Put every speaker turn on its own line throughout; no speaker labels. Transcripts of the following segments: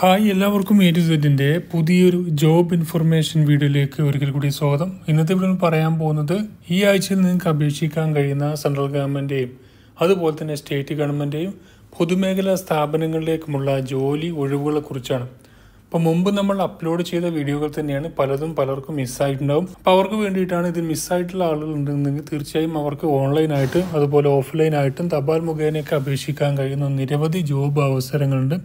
Hi എല്ലാവർക്കും A to സെറ്റിന്റെ പുതിയൊരു ജോബ് ഇൻഫർമേഷൻ വീഡിയോയിലേക്ക് ഒരിക്കൽ കൂടി സ്വാഗതം. ഇന്നത്തെ ഇവിടെ പറയാൻ പോകുന്നത് ഈ ആഴ്ചയിൽ നിങ്ങൾക്ക് അപേക്ഷിക്കാൻ കഴിയുന്ന സെൻട്രൽ ഗവൺമെന്റേയും അതുപോലെ തന്നെ സ്റ്റേറ്റ് ഗവൺമെന്റേയും പൊതുമേഖലാ സ്ഥാപനങ്ങളിലേക്കുമുള്ള ജോലി ഒഴിവുകളെ കുറിച്ചാണ്. അപ്പോൾ മുമ്പ് നമ്മൾ അപ്ലോഡ് ചെയ്ത വീഡിയോകൾ തന്നെയാണ് പലതും പലർക്കും മിസ്സായിട്ടുണ്ടാവും അപ്പോൾ അവർക്ക് വേണ്ടിയിട്ടാണ് ഇത് മിസ്സായിട്ടുള്ള ആളുകൾ ഉണ്ടെന്നുണ്ടെങ്കിൽ തീർച്ചയായും അവർക്ക് ഓൺലൈനായിട്ട് അതുപോലെ ഓഫ്ലൈനായിട്ടും തപാൽ മുഖേനയൊക്കെ അപേക്ഷിക്കാൻ കഴിയുന്ന നിരവധി ജോബ് അവസരങ്ങളുണ്ട്.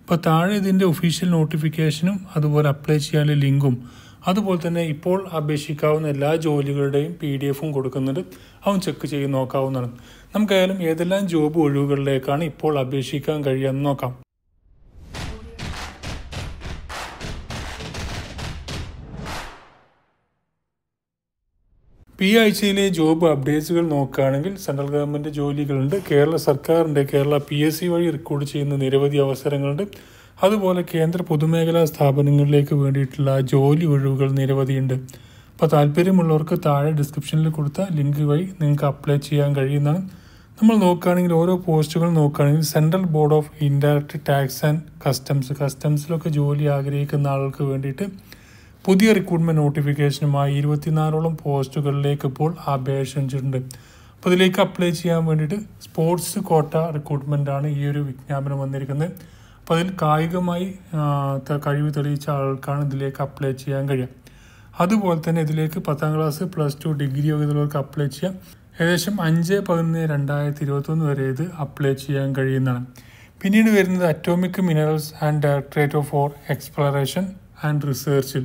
അപ്പോൾ താഴെ ഇതിന്റെ ഒഫീഷ്യൽ നോട്ടിഫിക്കേഷനും അതുപോലെ അപ്ലൈ ചെയ്യാനുള്ള ലിങ്കും. അതുപോലെ തന്നെ ഇപ്പോൾ അപേക്ഷിക്കാവുന്ന എല്ലാ ജോലികളുടെയും പി ഡി എഫും കൊടുക്കുന്നുണ്ട്. അവൻ ചെക്ക് ചെയ്ത് നോക്കാവുന്നതാണ്. നമുക്കായാലും ഏതെല്ലാം ജോബ് ഒഴിവുകളിലേക്കാണ് ഇപ്പോൾ അപേക്ഷിക്കാൻ കഴിയുമെന്ന് നോക്കാം. ഈ ആഴ്ചയിലെ ജോബ് അപ്ഡേറ്റ്സുകൾ നോക്കുകയാണെങ്കിൽ സെൻട്രൽ ഗവൺമെന്റ് ജോലികളുണ്ട്. കേരള സർക്കാരിന്റെ കേരള പി എസ് സി വഴി റെക്കോർഡ് ചെയ്യുന്ന നിരവധി അവസരങ്ങളുണ്ട്. അതുപോലെ കേന്ദ്ര പൊതുമേഖലാ സ്ഥാപനങ്ങളിലേക്ക് വേണ്ടിയിട്ടുള്ള ജോലി ഒഴിവുകൾ നിരവധിയുണ്ട്. അപ്പോൾ താല്പര്യമുള്ളവർക്ക് താഴെ ഡിസ്ക്രിപ്ഷനിൽ കൊടുത്ത ലിങ്ക് വഴി നിങ്ങൾക്ക് അപ്ലൈ ചെയ്യാൻ കഴിയുന്നതാണ്. നമ്മൾ നോക്കുകയാണെങ്കിൽ ഓരോ പോസ്റ്റുകൾ നോക്കുകയാണെങ്കിൽ central board of indirect tax and customs കസ്റ്റംസിലൊക്കെ ജോലി ആഗ്രഹിക്കുന്ന ആൾക്ക് വേണ്ടിയിട്ട് പുതിയ റിക്രൂട്ട്മെന്റ് നോട്ടിഫിക്കേഷനുമായി ഇരുപത്തിനാലോളം പോസ്റ്റുകളിലേക്ക് ഇപ്പോൾ അപേക്ഷ ക്ഷണിച്ചിട്ടുണ്ട് അപ്പോൾ ഇതിലേക്ക് അപ്ലൈ ചെയ്യാൻ വേണ്ടിയിട്ട് സ്പോർട്സ് കോട്ട റിക്രൂട്ട്മെന്റ് ആണ് ഈ ഒരു വിജ്ഞാപനം വന്നിരിക്കുന്നത്. അപ്പോൾ അതിൽ കായികമായി കഴിവ് തെളിയിച്ച ആൾക്കാണ് ഇതിലേക്ക് അപ്ലൈ ചെയ്യാൻ കഴിയുക. അതുപോലെ തന്നെ ഇതിലേക്ക് പത്താം ക്ലാസ് പ്ലസ് ടു ഡിഗ്രി യോഗ്യതയുള്ളവർക്ക് അപ്ലൈ ചെയ്യാം. ഏകദേശം അഞ്ച് പതിനൊന്ന് രണ്ടായിരത്തി ഇരുപത്തൊന്ന് വരെ ഇത് അപ്ലൈ ചെയ്യാൻ കഴിയുന്നതാണ്. പിന്നീട് വരുന്നത് atomic minerals and directorate of for exploration and research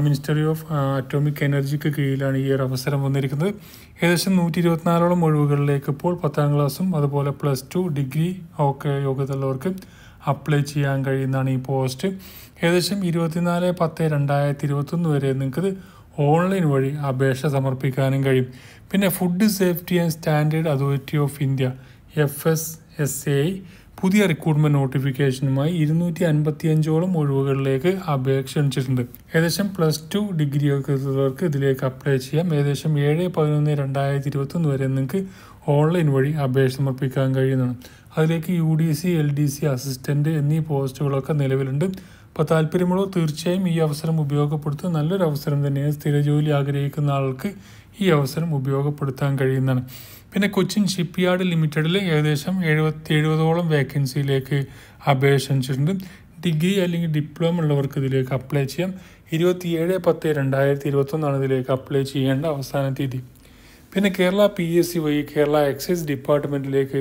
ministry of atomic എനർജിക്ക് കീഴിലാണ് ഈ ഒരു അവസരം വന്നിരിക്കുന്നത്. ഏകദേശം നൂറ്റി ഇരുപത്തിനാലോളം ഒഴിവുകളിലേക്ക് ഇപ്പോൾ പത്താം ക്ലാസ്സും അതുപോലെ പ്ലസ് ടു ഡിഗ്രി ഒക്കെ യോഗ്യതയുള്ളവർക്ക് അപ്ലൈ ചെയ്യാൻ കഴിയുന്നതാണ് ഈ പോസ്റ്റ് ഏകദേശം ഇരുപത്തിനാല് പത്ത് രണ്ടായിരത്തി ഇരുപത്തൊന്ന് വരെ നിങ്ങൾക്ക് ഓൺലൈൻ വഴി അപേക്ഷ സമർപ്പിക്കാനും കഴിയും. പിന്നെ food safety and standard authority of India F S S A പുതിയ റിക്രൂട്ട്മെന്റ് നോട്ടിഫിക്കേഷനുമായി ഇരുന്നൂറ്റി അൻപത്തി അഞ്ചോളം ഒഴിവുകളിലേക്ക് അപേക്ഷ ക്ഷണിച്ചിട്ടുണ്ട്. ഏകദേശം പ്ലസ് ടു ഡിഗ്രി ഉള്ളവർക്ക് ഇതിലേക്ക് അപ്ലൈ ചെയ്യാം. ഏകദേശം ഏഴ് പതിനൊന്ന് രണ്ടായിരത്തി ഇരുപത്തൊന്ന് വരെ നിങ്ങൾക്ക് ഓൺലൈൻ വഴി അപേക്ഷ സമർപ്പിക്കാൻ കഴിയുന്നതാണ്. അതിലേക്ക് U D C L D C assistant എന്നീ പോസ്റ്റുകളൊക്കെ നിലവിലുണ്ട്. അപ്പോൾ താല്പര്യമുള്ളവർ തീർച്ചയായും ഈ അവസരം ഉപയോഗപ്പെടുത്തുക. നല്ലൊരു അവസരം തന്നെയാണ് സ്ഥിര ജോലി ആഗ്രഹിക്കുന്ന ആൾക്ക് ഈ അവസരം ഉപയോഗപ്പെടുത്താൻ കഴിയുന്നതാണ്. പിന്നെ കൊച്ചിൻ ഷിപ്പ് യാർഡ് ലിമിറ്റഡിൽ ഏകദേശം എഴുപത്തി എഴുപതോളം വേക്കൻസിയിലേക്ക് അപേക്ഷ ക്ഷണിച്ചിട്ടുണ്ട് ഡിഗ്രി അല്ലെങ്കിൽ ഡിപ്ലോമ ഉള്ളവർക്ക് ഇതിലേക്ക് അപ്ലൈ ചെയ്യാം. ഇരുപത്തിയേഴ് പത്ത് രണ്ടായിരത്തി ഇരുപത്തൊന്നാണ് ഇതിലേക്ക് അപ്ലൈ ചെയ്യേണ്ട അവസാന തീയതി. പിന്നെ കേരള പി എസ് സി വഴി കേരള എക്സൈസ് ഡിപ്പാർട്ട്മെന്റിലേക്ക്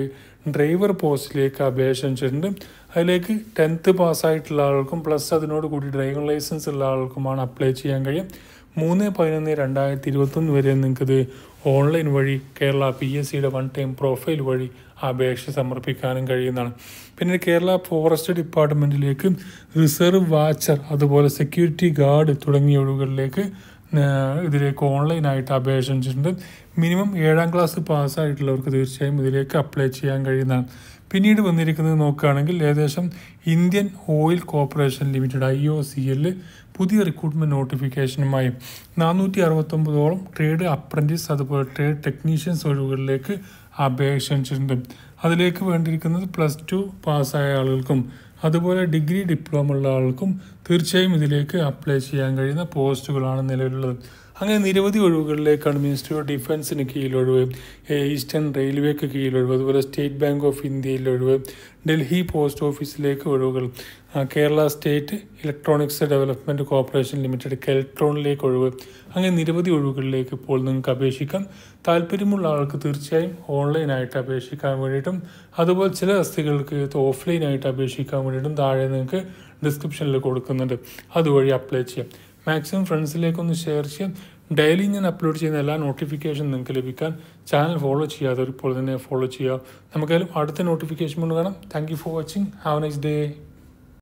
ഡ്രൈവർ പോസ്റ്റിലേക്ക് അപേക്ഷ ക്ഷണിച്ചിട്ടുണ്ട് അതിലേക്ക് ടെൻത്ത് പാസ്സായിട്ടുള്ള ആൾക്കും പ്ലസ് അതിനോട് കൂടി ഡ്രൈവിംഗ് ലൈസൻസ് ഉള്ള ആൾക്കുമാണ് അപ്ലൈ ചെയ്യാൻ കഴിയും. മൂന്ന് പതിനൊന്ന് രണ്ടായിരത്തി ഇരുപത്തൊന്ന് വരെ നിങ്ങൾക്കിത് ഓൺലൈൻ വഴി കേരള പി എസ് സിയുടെ വൺ ടൈം പ്രൊഫൈൽ വഴി അപേക്ഷ സമർപ്പിക്കാനും കഴിയുന്നതാണ്. പിന്നെ കേരള ഫോറസ്റ്റ് ഡിപ്പാർട്ട്മെന്റിലേക്ക് റിസർവ് വാച്ചർ അതുപോലെ സെക്യൂരിറ്റി ഗാർഡ് തുടങ്ങിയ ഒഴിവുകളിലേക്ക് ഇതിലേക്ക് ഓൺലൈനായിട്ട് അപേക്ഷ വെച്ചിട്ടുണ്ട് മിനിമം ഏഴാം ക്ലാസ് പാസ്സായിട്ടുള്ളവർക്ക് തീർച്ചയായും ഇതിലേക്ക് അപ്ലൈ ചെയ്യാൻ കഴിയുന്നതാണ്. പിന്നീട് വന്നിരിക്കുന്നത് നോക്കുകയാണെങ്കിൽ ഏകദേശം Indian oil corporation limited I O C എല്ലിൽ പുതിയ റിക്രൂട്ട്മെന്റ് നോട്ടിഫിക്കേഷനുമായി നാനൂറ്റി അറുപത്തൊമ്പതോളം ട്രേഡ് അപ്രന്റീസ് അതുപോലെ ട്രേഡ് ടെക്നീഷ്യൻസ് ഒഴിവുകളിലേക്ക് അപേക്ഷ വെച്ചിട്ടുണ്ട് അതിലേക്ക് വേണ്ടിയിരിക്കുന്നത് പ്ലസ് ടു പാസ്സായ ആളുകൾക്കും അതുപോലെ ഡിഗ്രി ഡിപ്ലോമ ഉള്ള ആൾക്കും തീർച്ചയായും ഇതിലേക്ക് അപ്ലൈ ചെയ്യാൻ കഴിയുന്ന പോസ്റ്റുകളാണ് നിലവിലുള്ളത്. അങ്ങനെ നിരവധി ഒഴിവുകളിലേക്കാണ് മിനിസ്ട്രി ഓഫ് ഡിഫൻസിന് കീഴിൽ ഒഴിവ് ഈസ്റ്റേൺ റെയിൽവേക്ക് കീഴിൽ ഒഴിവ് അതുപോലെ സ്റ്റേറ്റ് ബാങ്ക് ഓഫ് ഇന്ത്യയിൽ ഒഴിവ് ഡൽഹി പോസ്റ്റ് ഓഫീസിലേക്ക് ഒഴിവുകൾ Kerala state electronics development corporation limited കെൽട്രോണിലേക്ക് ഒഴിവ്. അങ്ങനെ നിരവധി ഒഴിവുകളിലേക്ക് ഇപ്പോൾ നിങ്ങൾക്ക് അപേക്ഷിക്കാം. താല്പര്യമുള്ള ആൾക്ക് തീർച്ചയായും ഓൺലൈനായിട്ട് അപേക്ഷിക്കാൻ വേണ്ടിയിട്ടും അതുപോലെ ചില തസ്തികൾക്ക് ഓഫ്ലൈനായിട്ട് അപേക്ഷിക്കാൻ വേണ്ടിയിട്ടും താഴെ നിങ്ങൾക്ക് ഡിസ്ക്രിപ്ഷനിൽ കൊടുക്കുന്നുണ്ട്. അതുവഴി അപ്ലൈ ചെയ്യാം. മാക്സിമം ഫ്രണ്ട്സിലേക്കൊന്ന് ഷെയർ ചെയ്യാം ഡെയിലി ഞാൻ അപ്ലോഡ് ചെയ്യുന്ന എല്ലാ നോട്ടിഫിക്കേഷൻ നിങ്ങൾക്ക് ലഭിക്കാൻ ചാനൽ ഫോളോ ചെയ്യാതെ ഇപ്പോൾ തന്നെ ഫോളോ ചെയ്യുക. നമുക്കായാലും അടുത്ത നോട്ടിഫിക്കേഷൻ കൊണ്ട് കാണാം. Thank you for watching have nice day